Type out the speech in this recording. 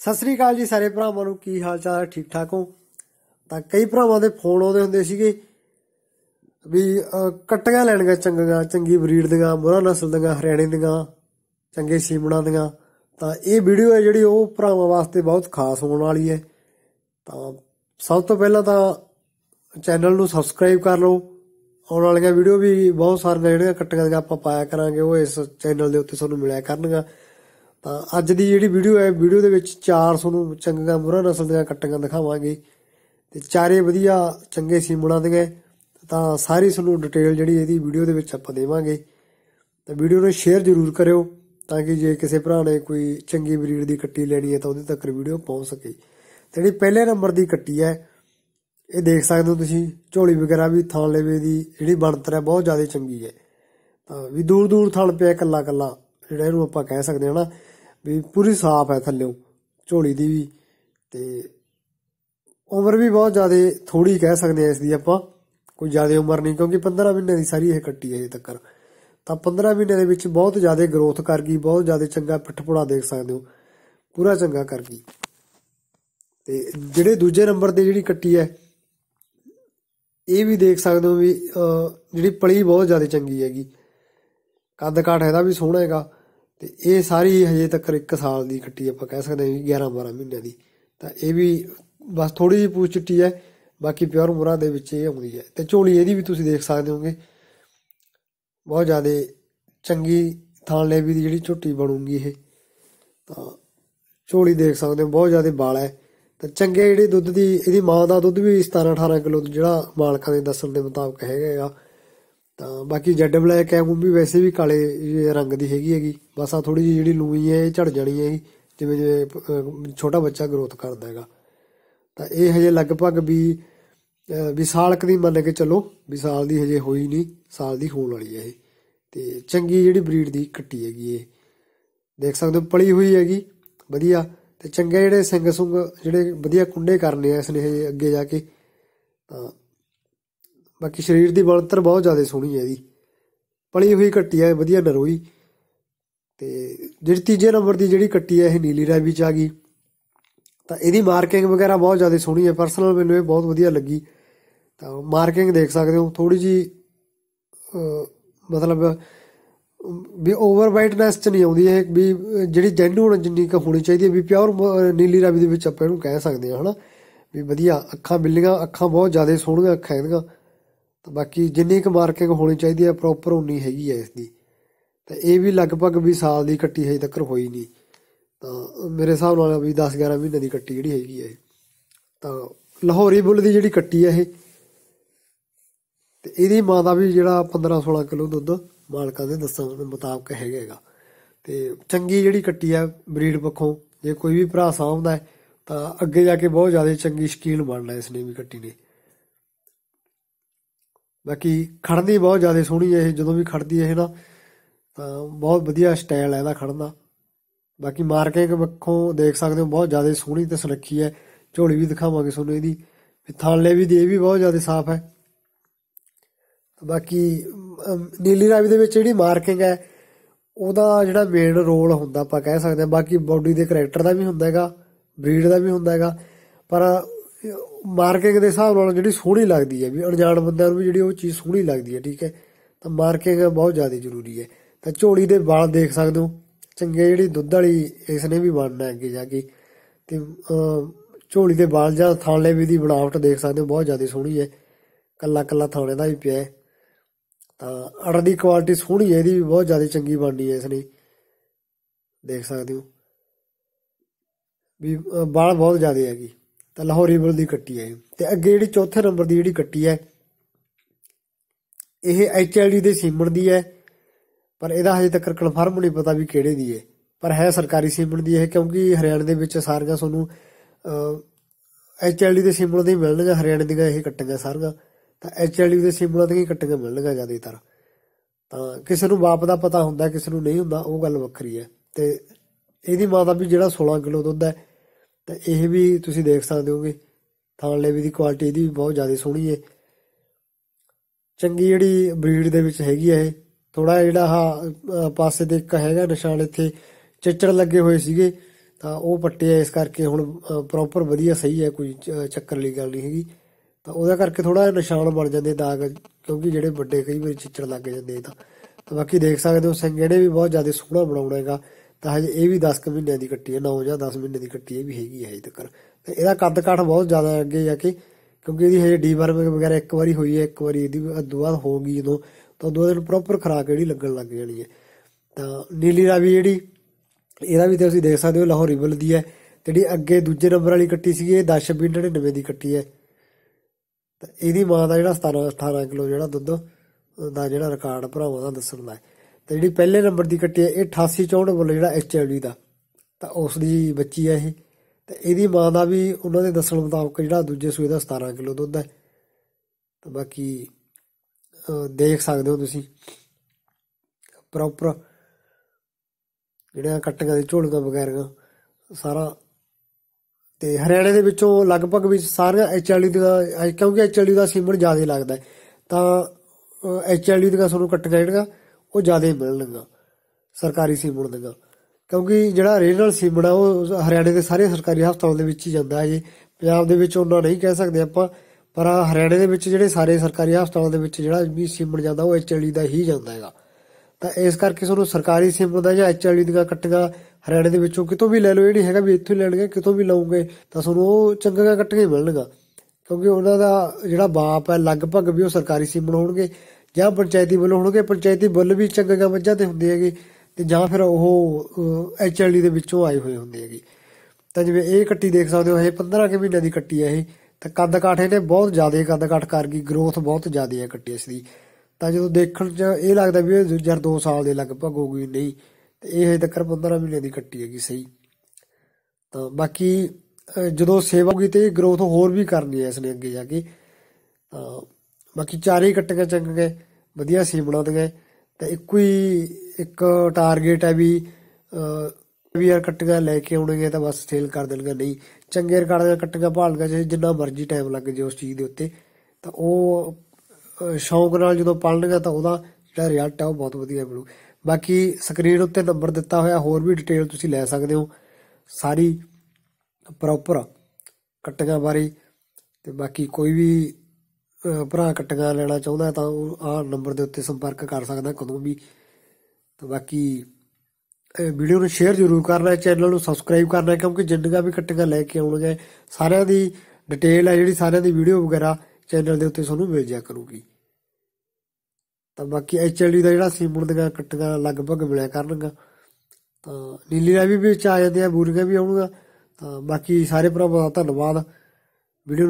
ਸਤਿ ਸ੍ਰੀ ਅਕਾਲ ਜੀ ਸਾਰੇ ਭਰਾਵਾਂ ਨੂੰ, ਕੀ ਹਾਲ ਚਾਲ ਹੈ? ਠੀਕ ਠਾਕ ਹੋ? ਤਾਂ ਕਈ ਭਰਾਵਾਂ ਦੇ ਫੋਨ ਆਉਂਦੇ ਹੁੰਦੇ ਸੀਗੇ ਵੀ ਕੱਟੀਆਂ ਲੈਣੀਆਂ ਚੰਗੀਆਂ, ਚੰਗੀ ਬਰੀਡ ਦੀਆਂ ਮੁਰਾ ਨਸਲ ਦੀਆਂ, ਹਰਿਆਣੇ ਦੀਆਂ, ਚੰਗੇ ਸੀਮਣਾ ਦੀਆਂ। ਤਾਂ ਇਹ ਵੀਡੀਓ ਹੈ ਜਿਹੜੀ ਉਹ ਭਰਾਵਾਂ ਵਾਸਤੇ ਬਹੁਤ ਖਾਸ ਹੋਣ ਵਾਲੀ ਹੈ। ਤਾਂ ਸਭ ਤੋਂ ਪਹਿਲਾਂ ਤਾਂ ਚੈਨਲ ਨੂੰ ਸਬਸਕ੍ਰਾਈਬ ਕਰ ਲਓ। ਆਉਣ ਵਾਲੀਆਂ ਵੀਡੀਓ ਵੀ ਬਹੁਤ ਸਾਰੀਆਂ ਜਿਹੜੀਆਂ ਕੱਟੀਆਂ ਦੀਆਂ ਆਪਾਂ ਪਾਇਆ ਕਰਾਂਗੇ, ਉਹ ਇਸ ਚੈਨਲ ਦੇ ਉੱਤੇ ਤੁਹਾਨੂੰ ਮਿਲਿਆ ਕਰਨਗਾ ਤਾਂ ਅੱਜ ਦੀ ਜਿਹੜੀ ਵੀਡੀਓ ਹੈ ਵੀਡੀਓ ਦੇ ਵਿੱਚ ਚਾਰ ਤੁਹਾਨੂੰ ਚੰਗੀਆਂ ਮੁਰਾ ਨਸਲ ਦੀਆਂ ਕੱਟੀਆਂ ਦਿਖਾਵਾਂਗੇ। ਤੇ ਚਾਰੇ ਵਧੀਆ ਚੰਗੇ ਸੀਮਣਾ ਦੀਆਂ ਤਾਂ ਸਾਰੀ ਤੁਹਾਨੂੰ ਡਿਟੇਲ ਜਿਹੜੀ ਇਹਦੀ ਵੀਡੀਓ ਦੇ ਵਿੱਚ ਆਪਾਂ ਦੇਵਾਂਗੇ। ਤਾਂ ਵੀਡੀਓ ਨੂੰ ਸ਼ੇਅਰ ਜ਼ਰੂਰ ਕਰਿਓ, ਤਾਂ ਕਿ ਜੇ ਕਿਸੇ ਭਰਾ ਨੇ ਕੋਈ ਚੰਗੀ ਬਰੀਡ ਦੀ ਕੱਟੀ ਲੈਣੀ ਹੈ, ਤਾਂ ਉਹਦੇ ਤੱਕ ਵੀਡੀਓ ਪਹੁੰਚ ਸਕੇ। ਜਿਹੜੀ ਪਹਿਲੇ ਨੰਬਰ ਦੀ ਕੱਟੀ ਹੈ, ਇਹ ਦੇਖ ਸਕਦੇ ਹੋ ਤੁਸੀਂ, ਝੋਲੀ ਵਗੈਰਾ ਵੀ ਥਾਂ ਲੇਵੇ ਦੀ ਜਿਹੜੀ ਬਣਤਰ ਹੈ, ਬਹੁਤ ਜ਼ਿਆਦਾ ਚੰਗੀ ਹੈ। ਤਾਂ ਵੀ ਦੂਰ ਦੂਰ ਥਣ ਪਿਆ ਕੱਲਾ ਕੱਲਾ ਜਿਹੜਾ ਇਹਨੂੰ ਆਪਾਂ ਕਹਿ ਸਕਦੇ ਹਾਂ ਨਾ ਵੀ ਪੂਰੀ ਸਾਫ਼ ਹੈ ਥੱਲੇੋਂ, ਝੋਲੀ ਦੀ ਵੀ ਤੇ ਉਮਰ ਵੀ ਬਹੁਤ ਜ਼ਿਆਦਾ ਥੋੜੀ ਕਹਿ ਸਕਦੇ ਆ ਇਸ ਦੀ ਆਪਾਂ, ਕੋਈ ਜ਼ਿਆਦਾ ਉਮਰ ਨਹੀਂ ਕਿਉਂਕਿ 15 ਮਹੀਨੇ ਦੀ ਸਾਰੀ ਇਹ ਕੱਟੀ ਹੈ ਅਜੇ ਤੱਕ ਤਾਂ 15 ਮਹੀਨੇ ਦੇ ਵਿੱਚ ਬਹੁਤ ਜ਼ਿਆਦਾ ਗਰੋਥ ਕਰ ਗਈ, ਬਹੁਤ ਜ਼ਿਆਦਾ ਚੰਗਾ ਪਿੱਠਪੁੜਾ ਦੇਖ ਸਕਦੇ ਹੋ, ਪੂਰਾ ਚੰਗਾ ਕਰ ਗਈ। ਤੇ ਜਿਹੜੇ ਦੂਜੇ ਨੰਬਰ ਤੇ ਜਿਹੜੀ ਕੱਟੀ ਹੈ, ਇਹ ਵੀ ਦੇਖ ਸਕਦੇ ਹੋ ਵੀ ਜਿਹੜੀ ਪਲੀ ਬਹੁਤ ਜ਼ਿਆਦਾ ਚੰਗੀ ਹੈਗੀ। ਕੱਦ ਕਾਠ ਇਹਦਾ ਵੀ ਸੋਹਣਾ ਹੈਗਾ। ਤੇ ਇਹ ਸਾਰੀ ਹਜੇ ਤੱਕ ਇੱਕ ਸਾਲ ਦੀ ਕੱਟੀ ਆਪਾਂ ਕਹਿ ਸਕਦੇ ਹਾਂ 11 12 ਮਹੀਨਿਆਂ ਦੀ। ਤਾਂ ਇਹ ਵੀ ਬਸ ਥੋੜੀ ਜਿਹੀ ਪੂਛ ਚਿੱਟੀ ਹੈ, ਬਾਕੀ ਪਿਓਰ ਮੁਰਾ ਦੇ ਵਿੱਚ ਇਹ ਆਉਂਦੀ ਹੈ। ਤੇ ਝੋਲੀ ਇਹਦੀ ਵੀ ਤੁਸੀਂ ਦੇਖ ਸਕਦੇ ਹੋਗੇ। ਬਹੁਤ ਜ਼ਿਆਦਾ ਚੰਗੀ ਥਾਲ ਲੈਵੀ ਦੀ ਜਿਹੜੀ ਝੋਟੀ ਬਣੂਗੀ ਇਹ। ਤਾਂ ਝੋਲੀ ਦੇਖ ਸਕਦੇ ਹੋ, ਬਹੁਤ ਜ਼ਿਆਦਾ ਵਾਲ ਹੈ। ਤਾਂ ਚੰਗੇ ਜਿਹੜੇ ਦੁੱਧ ਦੀ, ਇਹਦੀ ਮਾਂ ਦਾ ਦੁੱਧ ਵੀ 17 18 ਕਿਲੋ ਜਿਹੜਾ ਮਾਲਕਾਂ ਦੇ ਦੱਸਣ ਦੇ ਮੁਤਾਬਕ ਹੈਗਾ ਤਾਂ ਬਾਕੀ ਜੈਡ ਬਲੈਕ ਹੈ ਉਹ ਵੀ ਵੈਸੇ ਵੀ ਕਾਲੇ ਰੰਗ ਦੀ ਹੈਗੀ ਹੈਗੀ। ਬਸ ਆ ਥੋੜੀ ਜਿਹੀ ਜਿਹੜੀ ਲੂਈ ਹੈ ਇਹ ਝੜ ਜਾਣੀ ਹੈ ਜਿਵੇਂ ਜਿਵੇਂ ਛੋਟਾ ਬੱਚਾ ਗਰੋਥ ਕਰਦਾ ਹੈਗਾ। ਤਾਂ ਇਹ ਹਜੇ ਲਗਭਗ ਵੀ ਵਿਸਾਲਕ ਦੀ ਮੰਨ ਕੇ ਚੱਲੋ ਵਿਸਾਲ ਦੀ ਹਜੇ ਹੋਈ ਨਹੀਂ ਸਾਲ ਦੀ ਹੋਣ ਵਾਲੀ ਹੈ ਇਹ। ਤੇ ਚੰਗੀ ਜਿਹੜੀ ਬਰੀਡ ਦੀ ਕੱਟੀ ਹੈਗੀ ਇਹ। ਦੇਖ ਸਕਦੇ ਹੋ, ਪਲੀ ਹੋਈ ਹੈਗੀ, ਵਧੀਆ। ਤੇ ਚੰਗੇ ਜਿਹੜੇ ਸਿੰਘ ਸੁੰਗ ਜਿਹੜੇ ਵਧੀਆ ਕੁੰਡੇ ਕਰਨੇ ਆ ਇਸਨੇ ਹਜੇ ਅੱਗੇ ਜਾ ਕੇ, ਤਾਂ ਬਾਕੀ ਸਰੀਰ ਦੀ ਬਣਤਰ ਬਹੁਤ ਜ਼ਿਆਦਾ ਸੋਹਣੀ ਹੈ ਇਹਦੀ। ਪਲੀ ਹੋਈ ਕੱਟੀ ਹੈ ਵਧੀਆ ਨਰੋਈ ਤੇ ਜਿਹੜੀ ਤੀਜੇ ਨੰਬਰ ਦੀ ਜਿਹੜੀ ਕੱਟੀ ਹੈ ਇਹ ਨੀਲੀ ਰਾਵੀ ਚ ਆ ਗਈ। ਤਾਂ ਇਹਦੀ ਮਾਰਕਿੰਗ ਵਗੈਰਾ ਬਹੁਤ ਜ਼ਿਆਦਾ ਸੋਹਣੀ ਹੈ। ਪਰਸਨਲ ਮੈਨੂੰ ਇਹ ਬਹੁਤ ਵਧੀਆ ਲੱਗੀ। ਤਾਂ ਮਾਰਕਿੰਗ ਦੇਖ ਸਕਦੇ ਹੋ। ਥੋੜੀ ਜੀ ਮਤਲਬ, ਵੀ ਓਵਰ ਵਾਈਟਨੈਸ ਚ ਨਹੀਂ ਆਉਂਦੀ ਇਹ। ਵੀ ਜਿਹੜੀ ਜੈਨੂਨ ਜਿੰਨੀ ਕੁ ਹੋਣੀ ਚਾਹੀਦੀ ਹੈ, ਵੀ ਪਿਓਰ ਨੀਲੀ ਰਾਵੀ ਦੇ ਵਿੱਚ ਆਪਾਂ ਇਹਨੂੰ ਕਹਿ ਸਕਦੇ ਹਾਂ, ਹਨਾ। ਵੀ ਵਧੀਆ ਅੱਖਾਂ ਬਿੱਲੀਆਂ ਅੱਖਾਂ ਬਹੁਤ ਜ਼ਿਆਦਾ ਸੋਹਣੀਆਂ, ਅੱਖਾਂ ਇਹਦੀਆਂ। ਤਾਂ ਬਾਕੀ ਜਿੰਨੀ ਕੁ ਮਾਰਕਿੰਗ ਹੋਣੀ ਚਾਹੀਦੀ ਹੈ ਪ੍ਰੋਪਰ ਉਨੀ ਹੈਗੀ ਹੈ ਇਸ ਦੀ। ਤਾਂ ਇਹ ਵੀ ਲਗਭਗ ਵੀ ਸਾਲ ਦੀ ਕੱਟੀ ਹਜੇ ਤੱਕ ਹੋਈ ਨਹੀਂ। ਤਾਂ ਮੇਰੇ ਹਿਸਾਬ ਨਾਲ ਵੀ 10 11 ਮਹੀਨੇ ਦੀ ਕੱਟੀ ਜਿਹੜੀ ਹੈਗੀ ਹੈ ਤਾਂ ਲਾਹੌਰੀ ਬੁੱਲ ਦੀ ਜਿਹੜੀ ਕੱਟੀ ਹੈ ਇਹ, ਤੇ ਇਹਦੀ ਮਾਂ ਦਾ ਵੀ ਜਿਹੜਾ 15 16 ਕਿਲੋ ਦੁੱਧ ਮਾਲਕਾਂ ਦੇ ਦੱਸਣ ਦੇ ਮੁਤਾਬਕ ਹੈਗਾ ਤੇ ਚੰਗੀ ਜਿਹੜੀ ਕੱਟੀ ਹੈ ਬਰੀਡ ਪੱਖੋਂ, ਜੇ ਕੋਈ ਵੀ ਭਰਾ ਸਾਹਮਣਾ ਤਾਂ ਅੱਗੇ ਜਾ ਕੇ ਬਹੁਤ ਜ਼ਿਆਦਾ ਚੰਗੀ ਸ਼ਕੀਨ ਬਣਨਾ ਇਸ ਨੇ ਵੀ ਕੱਟੀ ਨੇ। ਬਾਕੀ ਖੜਦੀ ਬਹੁਤ ਜ਼ਿਆਦਾ ਸੋਹਣੀ ਹੈ ਇਹ, ਜਦੋਂ ਵੀ ਖੜਦੀ ਹੈ ਨਾ, ਤਾਂ ਬਹੁਤ ਵਧੀਆ ਸਟਾਈਲ ਹੈ ਇਹਦਾ ਖੜਨ ਦਾ। ਬਾਕੀ ਮਾਰਕਿੰਗ ਵੱਖੋਂ ਦੇਖ ਸਕਦੇ ਹੋ, ਬਹੁਤ ਜ਼ਿਆਦਾ ਸੋਹਣੀ ਤੇ ਸੁਨੱਖੀ ਹੈ। ਝੋਲੀ ਵੀ ਦਿਖਾਵਾਂਗੇ ਤੁਹਾਨੂੰ ਇਹਦੀ। ਥਾਲੇ ਵੀ ਦੀ, ਇਹ ਵੀ ਬਹੁਤ ਜ਼ਿਆਦਾ ਸਾਫ਼ ਹੈ। ਬਾਕੀ ਨੀਲੀ ਰਾਵੀ ਦੇ ਵਿੱਚ ਜਿਹੜੀ ਮਾਰਕਿੰਗ ਹੈ, ਉਹਦਾ ਜਿਹੜਾ ਮੇਨ ਰੋਲ ਹੁੰਦਾ ਆਪਾਂ ਕਹਿ ਸਕਦੇ ਹਾਂ। ਬਾਕੀ ਬਾਡੀ ਦੇ ਕੈਰੈਕਟਰ ਦਾ ਵੀ ਹੁੰਦਾ ਹੈਗਾ ਬਰੀਡ ਦਾ ਵੀ ਹੁੰਦਾ ਹੈਗਾ। ਪਰ ਮਾਰਕਿੰਗ ਦੇ ਹਿਸਾਬ ਨਾਲ ਜਿਹੜੀ ਸੋਹਣੀ ਲੱਗਦੀ ਹੈ ਵੀ ਅਣਜਾਣ ਬੰਦਿਆਂ ਨੂੰ ਵੀ ਜਿਹੜੀ ਉਹ ਚੀਜ਼ ਸੋਹਣੀ ਲੱਗਦੀ ਹੈ, ਠੀਕ ਹੈ? ਤਾਂ ਮਾਰਕਿੰਗ ਬਹੁਤ ਜ਼ਿਆਦਾ ਜ਼ਰੂਰੀ ਹੈ। ਤਾਂ ਝੋਲੀ ਦੇ ਵਾਲ ਦੇਖ ਸਕਦੇ ਹੋ। ਚੰਗੇ ਜਿਹੜੀ ਦੁੱਧ ਵਾਲੀ ਇਸ ਨੇ ਵੀ ਬਣਨਾ ਅੱਗੇ ਜਾ ਕੇ। ਤੇ ਝੋਲੀ ਦੇ ਵਾਲ ਜਾਂ ਥਾਲੇ ਵੀ ਦੀ ਬਣਾਵਟ ਦੇਖ ਸਕਦੇ ਹੋ, ਬਹੁਤ ਜ਼ਿਆਦਾ ਸੋਹਣੀ ਹੈ। ਕੱਲਾ ਕੱਲਾ ਥਾਣੇ ਦਾ ਵੀ ਪਿਆ ਤਾਂ ਅੜ ਦੀ ਕੁਆਲਿਟੀ ਸੋਹਣੀ ਹੈ, ਇਹਦੀ ਵੀ ਬਹੁਤ ਜ਼ਿਆਦਾ ਚੰਗੀ ਬਣਨੀ ਹੈ ਇਸ ਨੇ ਦੇਖ ਸਕਦੇ ਹੋ। ਵੀ ਵਾਲ ਬਹੁਤ ਜ਼ਿਆਦਾ ਹੈਗੀ। ਤਾਂ ਲਾਹੌਰੀ ਬੁੱਲ ਦੀ ਕੱਟੀ ਹੈ ਤੇ ਅੱਗੇ ਜਿਹੜੀ ਚੌਥੇ ਨੰਬਰ ਦੀ ਜਿਹੜੀ ਕੱਟੀ ਹੈ, ਇਹ ਐਚਐਲਡੀ ਦੇ ਸੀਮਣ ਦੀ ਹੈ। ਪਰ ਇਹਦਾ ਹਜੇ ਤੱਕ ਕਨਫਰਮ ਨਹੀਂ ਪਤਾ ਵੀ ਕਿਹੜੇ ਦੀ ਹੈ। ਪਰ ਹੈ ਸਰਕਾਰੀ ਸੀਮਣ ਦੀ ਇਹ, ਕਿਉਂਕਿ ਹਰਿਆਣਾ ਦੇ ਵਿੱਚ ਸਾਰੀਆਂ ਤੁਹਾਨੂੰ ਐਚਐਲਡੀ ਦੇ ਸੀਮਣ ਦੇ ਮਿਲਣਗੇ ਹਰਿਆਣੇ ਦੀਆਂ ਇਹ ਕੱਟੀਆਂ ਸਾਰੀਆਂ। ਤਾਂ ਐਚਐਲਡੀ ਦੇ ਸੀਮਣਾਂ ਦੀਆਂ ਕੱਟੀਆਂ ਮਿਲਣਗੀਆਂ ਜ਼ਿਆਦਾਤਰ। ਤਾਂ ਕਿਸੇ ਨੂੰ ਬਾਪ ਦਾ ਪਤਾ ਹੁੰਦਾ, ਕਿਸੇ ਨੂੰ ਨਹੀਂ ਹੁੰਦਾ, ਉਹ ਗੱਲ ਵੱਖਰੀ ਹੈ। ਤੇ ਇਹਦੀ ਮਾਂ ਦਾ ਵੀ ਜਿਹੜਾ 16 ਕਿਲੋ ਦੁੱਧ ਹੈ ਤਾਂ ਇਹ ਵੀ ਤੁਸੀਂ ਦੇਖ ਸਕਦੇ ਹੋਗੇ ਥਾਣ ਲੈਵੀ ਦੀ ਕੁਆਲਿਟੀ ਇਹਦੀ ਵੀ ਬਹੁਤ ਜ਼ਿਆਦਾ ਸੋਹਣੀ ਹੈ ਚੰਗੀ ਜਿਹੜੀ ਬਰੀਡ ਦੇ ਵਿੱਚ ਹੈਗੀ ਹੈ ਇਹ। ਥੋੜਾ ਜਿਹੜਾ ਆ ਪਾਸੇ ਤੇ ਇੱਕ ਹੈਗਾ ਨਿਸ਼ਾਨ ਇੱਥੇ, ਚਿੱਚੜ ਲੱਗੇ ਹੋਏ ਸੀਗੇ। ਤਾਂ ਉਹ ਪੱਟੇ ਆ, ਇਸ ਕਰਕੇ ਹੁਣ ਪ੍ਰੋਪਰ ਵਧੀਆ ਸਹੀ ਹੈ ਕੋਈ ਚੱਕਰ ਲਈ ਗੱਲ ਨਹੀਂ ਹੈਗੀ। ਤਾਂ ਉਹਦਾ ਕਰਕੇ ਥੋੜਾ ਨਿਸ਼ਾਨ ਬਣ ਜਾਂਦੇ ਦਾਗ, ਕਿਉਂਕਿ ਜਿਹੜੇ ਵੱਡੇ ਕਈ ਵਾਰੀ ਚਿੱਚੜ ਲੱਗ ਜਾਂਦੇ ਤਾਂ। ਤਾਂ ਬਾਕੀ ਦੇਖ ਸਕਦੇ ਹੋ ਸਿੰਘ ਨੇ ਵੀ ਬਹੁਤ ਜ਼ਿਆਦਾ ਸੋਹਣਾ ਬਣਾਉਣਾ ਹੈਗਾ। ਤਾਂ ਹਜੇ ਇਹ ਵੀ 10 ਕੁ ਮਹੀਨਿਆਂ ਦੀ ਕੱਟੀ ਹੈ 9 ਜਾਂ 10 ਮਹੀਨੇ ਦੀ ਕੱਟੀ ਇਹ ਵੀ ਹੈਗੀ ਹੈ ਹਜੇ ਤੱਕ। ਤੇ ਇਹਦਾ ਕੱਦ ਕਾਠ ਬਹੁਤ ਜ਼ਿਆਦਾ ਅੱਗੇ ਜਾ ਕੇ, ਕਿਉਂਕਿ ਇਹਦੀ ਹਜੇ ਡੀਵਰਮਿੰਗ ਵਗੈਰਾ ਇੱਕ ਵਾਰੀ ਹੋਈ ਹੈ, ਇੱਕ ਵਾਰੀ ਇਹਦੀ ਅੱਧੂ ਬਾਅਦ ਹੋ ਗਈ ਜਦੋਂ, ਤਾਂ ਉਦੋਂ ਇਹਨੂੰ ਪ੍ਰੋਪਰ ਖਰਾਕ ਜਿਹੜੀ ਲੱਗਣ ਲੱਗ ਜਾਣੀ ਹੈ। ਤਾਂ ਨੀਲੀ ਰਾਵੀ ਜਿਹੜੀ, ਇਹਦਾ ਵੀ ਤੁਸੀਂ ਦੇਖ ਸਕਦੇ ਹੋ, ਲਾਹੌਰੀ ਬੁੱਲ ਦੀ ਹੈ ਜਿਹੜੀ ਅੱਗੇ ਦੂਜੇ ਨੰਬਰ ਵਾਲੀ ਕੱਟੀ ਸੀਗੀ, ਇਹ 10 99 ਦੀ ਕੱਟੀ ਹੈ। ਤਾਂ ਇਹਦੀ ਮਾਂ ਦਾ ਜਿਹੜਾ 17 18 ਕਿਲੋ ਜਿਹੜਾ ਦੁੱਧ ਦਾ ਜਿਹੜਾ ਰਿਕਾਰਡ ਭਰਾਵਾਂ ਦਾ ਦੱਸਣ ਦਾ ਹੈ। ਤੇ ਜਿਹੜੀ ਪਹਿਲੇ ਨੰਬਰ ਦੀ ਕੱਟੀ ਹੈ ਇਹ 88 64 ਬੁੱਲ ਜਿਹੜਾ ਐਚਐਲਡੀ ਦਾ। ਤਾਂ ਉਸ ਦੀ ਬੱਚੀ ਹੈ ਇਹ। ਤੇ ਇਹਦੀ ਮਾਂ ਦਾ ਵੀ ਉਹਨਾਂ ਦੇ ਦੱਸਣ ਮੁਤਾਬਕ ਜਿਹੜਾ ਦੂਜੇ ਸੂਏ ਦਾ 17 ਕਿਲੋ ਦੁੱਧ ਹੈ। ਤਾਂ ਬਾਕੀ ਦੇਖ ਸਕਦੇ ਹੋ ਤੁਸੀਂ। ਪ੍ਰੋਪਰ ਜਿਹੜੀਆਂ ਕੱਟੀਆਂ ਦੀ ਝੋਲੀਆਂ ਵਗੈਰਾ ਸਾਰਾ ਤੇ ਹਰਿਆਣੇ ਦੇ ਵਿੱਚੋਂ ਲਗਭਗ ਵੀ ਸਾਰੀਆਂ ਐਚਐਲਡੀ ਦੀਆਂ ਕਿਉਂਕਿ ਐਚਐਲਡੀ ਦਾ ਸੀਮਨ ਜ਼ਿਆਦਾ ਲੱਗਦਾ ਹੈ, ਤਾਂ ਐਚਐਲਡੀ ਦੀਆਂ ਤੁਹਾਨੂੰ ਕੱਟੀਆਂ ਜਿਹੜੀਆਂ ਉਹ ਜ਼ਿਆਦਾ ਮਿਲਣਗਾ ਸਰਕਾਰੀ ਸੀਮਣ ਦੀਆਂ ਕਿਉਂਕਿ ਜਿਹੜਾ ਰੀਜਨਲ ਸੀਮਣ ਆ, ਉਹ ਹਰਿਆਣੇ ਦੇ ਸਾਰੇ ਸਰਕਾਰੀ ਹਸਪਤਾਲਾਂ ਦੇ ਵਿੱਚ ਹੀ ਜਾਂਦਾ ਹੈ ਜੀ। ਪੰਜਾਬ ਦੇ ਵਿੱਚ ਉਹਨਾਂ ਨਹੀਂ ਕਹਿ ਸਕਦੇ ਆਪਾਂ, ਪਰ ਹਰਿਆਣੇ ਦੇ ਵਿੱਚ ਜਿਹੜੇ ਸਾਰੇ ਸਰਕਾਰੀ ਹਸਪਤਾਲਾਂ ਦੇ ਵਿੱਚ ਜਿਹੜਾ ਵੀ ਸੀਮਣ ਜਾਂਦਾ, ਉਹ ਐਚਐਲਡੀ ਦਾ ਹੀ ਜਾਂਦਾ ਹੈਗਾ। ਤਾਂ ਇਸ ਕਰਕੇ ਤੁਹਾਨੂੰ ਸਰਕਾਰੀ ਸੀਮਣ ਦਾ ਜਾਂ ਐਚਐਲਡੀ ਦੀਆਂ ਕੱਟੀਆਂ ਹਰਿਆਣੇ ਦੇ ਵਿੱਚੋਂ ਕਿਤੋਂ ਵੀ ਲੈ ਲਓ, ਇਹ ਨਹੀਂ ਹੈਗਾ ਵੀ ਇੱਥੋਂ ਹੀ ਲੈਣਗੇ, ਕਿਤੋਂ ਵੀ ਲਓਗੇ, ਤਾਂ ਤੁਹਾਨੂੰ ਉਹ ਚੰਗੀਆਂ ਕੱਟੀਆਂ ਹੀ ਮਿਲਣਗੀਆਂ। ਕਿਉਂਕਿ ਉਹਨਾਂ ਦਾ ਜਿਹੜਾ ਬਾਪ ਹੈ, ਲਗਭਗ ਵੀ ਉਹ ਸਰਕਾਰੀ ਸਿੰਮ ਹੋਣਗੇ। ਜਾਂ ਪੰਚਾਇਤੀ ਬੁੱਲ ਹੋਣਗੇ, ਪੰਚਾਇਤੀ ਬੁੱਲ ਵੀ ਚੰਗੀਆਂ ਮੱਝਾਂ ਤੇ ਹੁੰਦੇ ਹੈਗੇ ਤੇ ਜਾਂ ਫਿਰ ਉਹ ਐਚਐਲਡੀ ਦੇ ਵਿੱਚੋਂ ਆਏ ਹੋਏ ਹੁੰਦੇ ਹੈਗੇ। ਤਾਂ ਜਿਵੇਂ ਇਹ ਕੱਟੀ ਦੇਖ ਸਕਦੇ ਹੋ, ਇਹ 15 ਕਿ ਮਹੀਨਿਆਂ ਦੀ ਕੱਟੀ ਹੈ ਇਹ। ਤਾਂ ਕੱਦ ਕਾਠ ਇਹਨੇ ਬਹੁਤ ਜ਼ਿਆਦਾ ਕੱਦ ਕਾਠ ਕਰ ਗਈ ਗਰੋਥ ਬਹੁਤ ਜ਼ਿਆਦਾ ਹੈ ਕੱਟੀ ਇਸ ਦੀ ਤਾਂ ਜਦੋਂ ਦੇਖਣ 'ਚ ਇਹ ਲੱਗਦਾ ਵੀ ਇਹ ਜਰ 2 ਸਾਲ ਦੇ ਲਗਭਗ ਹੋ ਗਈ, ਨਹੀਂ, ਤੇ ਇਹ ਹਜੇ ਤੱਕ 15 ਮਹੀਨੇ ਦੀ ਕੱਟੀ ਹੈਗੀ ਸਹੀ। ਤਾਂ ਬਾਕੀ ਜਦੋਂ ਸੇਵਾ ਹੋਗੀ ਤੇ ਗਰੋਥ ਹੋਰ ਵੀ ਕਰਨੀ ਹੈ ਇਸਨੇ ਅੱਗੇ ਜਾ ਕੇ। ਤਾਂ ਬਾਕੀ ਚਾਰੇ ਹੀ ਕੱਟੀਆਂ ਚੰਗੀਆਂ ਵਧੀਆ ਸੀਮਣਾ ਦੀਆਂ ਤੇ ਇੱਕੋ ਹੀ ਇੱਕ ਟਾਰਗੇਟ ਹੈ ਵੀ ਵੀ ਯਾਰ ਕੱਟੀਆਂ ਲੈ ਕੇ ਆਉਣਗੇ ਤਾਂ ਬਸ ਸੇਲ ਕਰ ਦੇਣਗੇ। ਨਹੀਂ, ਚੰਗੇ ਰਿਕਾਰਡ ਦੀਆਂ ਕੱਟੀਆਂ ਭਾਲਣਗੇ ਚਾਹੇ ਜਿੰਨਾ ਮਰਜ਼ੀ ਟਾਈਮ ਲੱਗ ਜੇ ਉਸ ਚੀਜ਼ ਦੇ ਉੱਤੇ। ਤਾਂ ਉਹ, ਅਹ ਸ਼ੌਂਕ ਨਾਲ ਜਦੋਂ ਪੜਨਗਾ ਤਾਂ ਉਹਦਾ ਜਿਹੜਾ ਰਿਜ਼ਲਟ ਹੈ ਉਹ ਬਹੁਤ ਵਧੀਆ ਮਿਲੂ ਬਾਕੀ ਸਕਰੀਨ ਉੱਤੇ ਨੰਬਰ ਦਿੱਤਾ ਹੋਇਆ, ਹੋਰ ਵੀ ਡਿਟੇਲ ਤੁਸੀਂ ਲੈ ਸਕਦੇ ਹੋ। ਸਾਰੀ ਪ੍ਰੋਪਰ ਕੱਟੀਆਂ ਬਾਰੇ। ਤੇ ਬਾਕੀ ਕੋਈ ਵੀ ਭਰਾ ਕੱਟੀਆਂ ਲੈਣਾ ਚਾਹੁੰਦਾ ਤਾਂ ਉਹ ਆਹ ਨੰਬਰ ਦੇ ਉੱਤੇ ਸੰਪਰਕ ਕਰ ਸਕਦਾ ਕਦੋਂ ਵੀ। ਤੇ ਬਾਕੀ ਵੀਡੀਓ ਨੂੰ ਸ਼ੇਅਰ ਜ਼ਰੂਰ ਕਰਨਾ ਚੈਨਲ ਨੂੰ ਸਬਸਕ੍ਰਾਈਬ ਕਰਨਾ, ਕਿਉਂਕਿ ਜਿੰਨੀਆਂ ਵੀ ਕੱਟੀਆਂ ਲੈ ਕੇ ਆਉਣਗੇ, ਸਾਰਿਆਂ ਦੀ ਡਿਟੇਲ ਹੈ ਜਿਹੜੀ ਸਾਰਿਆਂ ਦੀ ਵੀਡੀਓ ਵਗੈਰਾ ਚੈਨਲ ਦੇ ਉੱਤੇ ਤੁਹਾਨੂੰ ਮਿਲ ਜਾ ਕਰੂਗੀ। ਤਾਂ ਬਾਕੀ ਐਚਐਲਡੀ ਦਾ ਜਿਹੜਾ ਸੀਮਨ ਦੀਆਂ ਕੱਟੀਆਂ ਲਗਭਗ ਮਿਲਿਆ ਕਰਨਗਾ। ਤਾਂ ਨੀਲੀ ਰਾਵੀ ਵੀ ਵਿੱਚ ਆ ਜਾਂਦੇ ਆ ਬੂਰੀਆਂ ਵੀ ਆਉਣਗਾ ਤਾਂ ਬਾਕੀ ਸਾਰੇ ਭਰਾਵਾਂ ਦਾ ਧੰਨਵਾਦ। ਵੀਡੀਓ